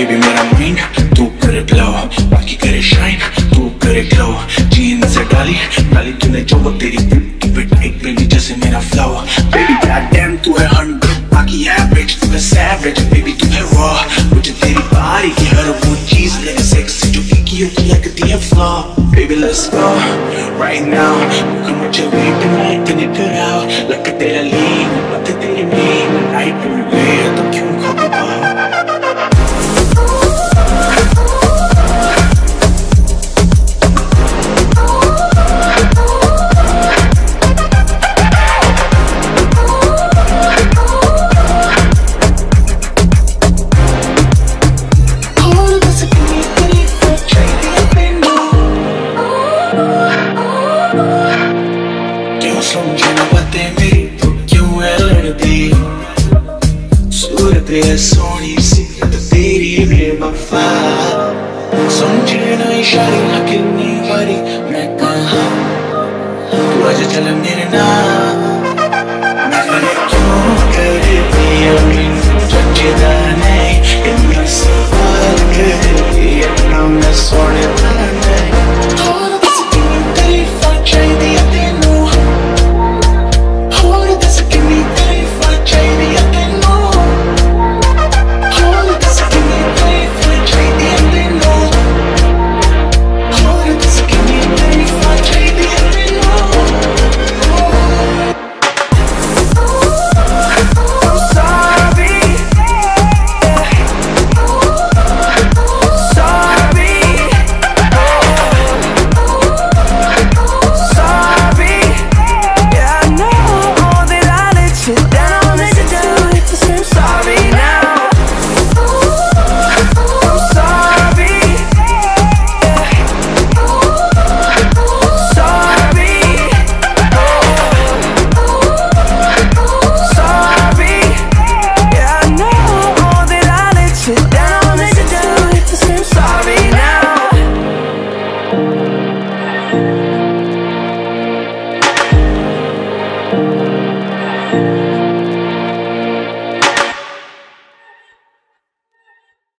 Baby मेरा mind तू करे blow बाकी करे shine तू करे glow जीन से डाली डाली तूने जो वो तेरी keep it एक baby जैसे मेरा flow Baby goddamn तू है hundred बाकी average तू है savage baby तू है raw मुझे तेरी body की हर वो चीज लगे sexy जो की होती लगती है flaw Baby let's go right now coração de não bater medo que um era de Sura pressão e se ter e me abafar. Som de não enxari na que nem pari Me canha Tu haja te alam nirna Me canha Tu não quer de mim Eu não te